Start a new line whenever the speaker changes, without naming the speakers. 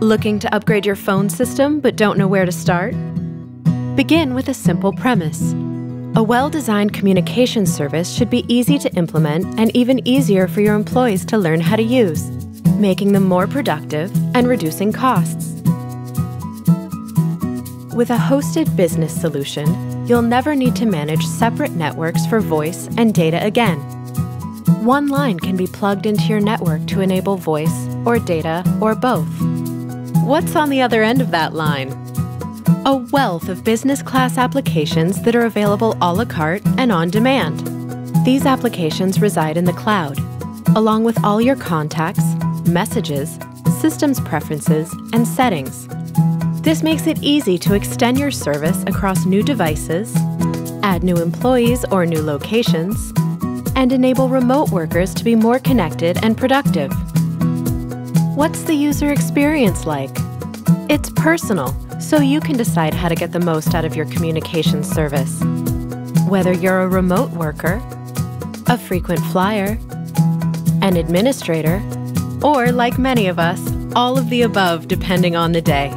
Looking to upgrade your phone system but don't know where to start? Begin with a simple premise. A well designed communication service should be easy to implement and even easier for your employees to learn how to use, making them more productive and reducing costs. With a hosted business solution, you'll never need to manage separate networks for voice and data again. One line can be plugged into your network to enable voice or data or both. What's on the other end of that line? A wealth of business class applications that are available a la carte and on demand. These applications reside in the cloud, along with all your contacts, messages, systems preferences, and settings. This makes it easy to extend your service across new devices, add new employees or new locations, and enable remote workers to be more connected and productive. What's the user experience like? It's personal, so you can decide how to get the most out of your communication service. Whether you're a remote worker, a frequent flyer, an administrator, or like many of us, all of the above depending on the day.